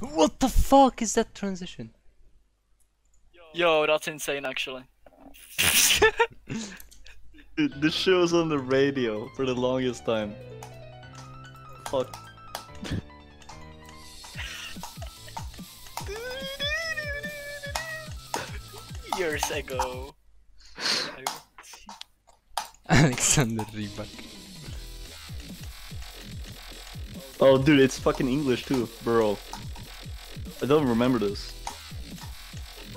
What the fuck is that transition? Yo, that's insane actually. Dude, this show was on the radio for the longest time. Fuck. Years ago. Alexander Rybak. Oh, dude, it's fucking English too, bro. I don't remember this.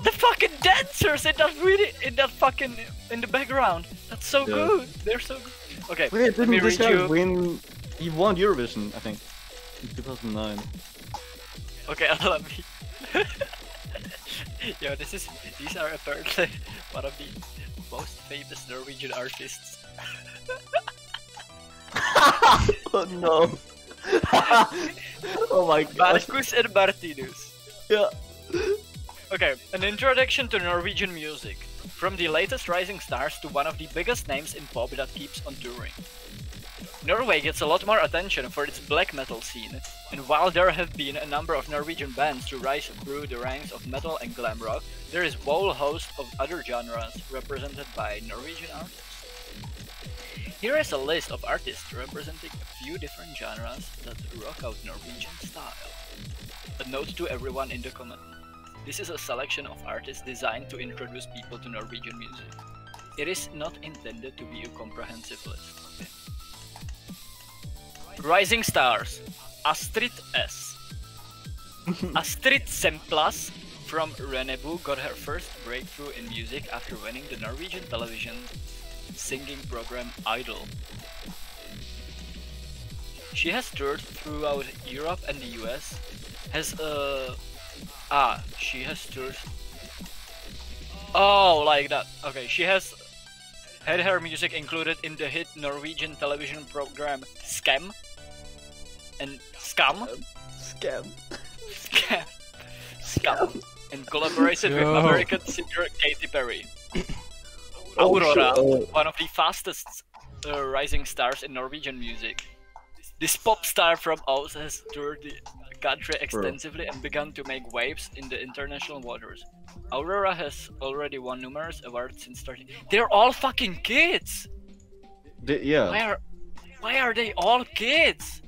The fucking dancers in that really in that fucking in the background. That's so Yeah. good. They're so good. Okay, Wait, let didn't this read guy you. win? He won Eurovision, I think, in 2009. Okay, let me. Yo, this is these are apparently one of the most famous Norwegian artists. oh no! oh my god! Marcus and Martinus. Yeah. Okay, an introduction to Norwegian music. From the latest rising stars to one of the biggest names in pop that keeps on touring. Norway gets a lot more attention for its black metal scene, and while there have been a number of Norwegian bands to rise through the ranks of metal and glam rock, there is a whole host of other genres represented by Norwegian artists. Here is a list of artists representing a few different genres that rock out Norwegian style. A note to everyone in the comment. This is a selection of artists designed to introduce people to Norwegian music. It is not intended to be a comprehensive list. Rising Stars Astrid S. Astrid Smeplass from Rennebu got her first breakthrough in music after winning the Norwegian television singing program Idol. She has toured throughout Europe and the US, has uh ah, she has toured Oh, like that. Okay, she has had her music included in the hit Norwegian television program Skam and Skam Skam. Skam Skam and collaborated with American singer Katy Perry. Aurora, oh. one of the fastest uh, rising stars in Norwegian music. This pop star from Os has toured the country extensively and begun to make waves in the international waters. Aurora has already won numerous awards since starting. They're all fucking kids. Yeah. Why are, why are they all kids?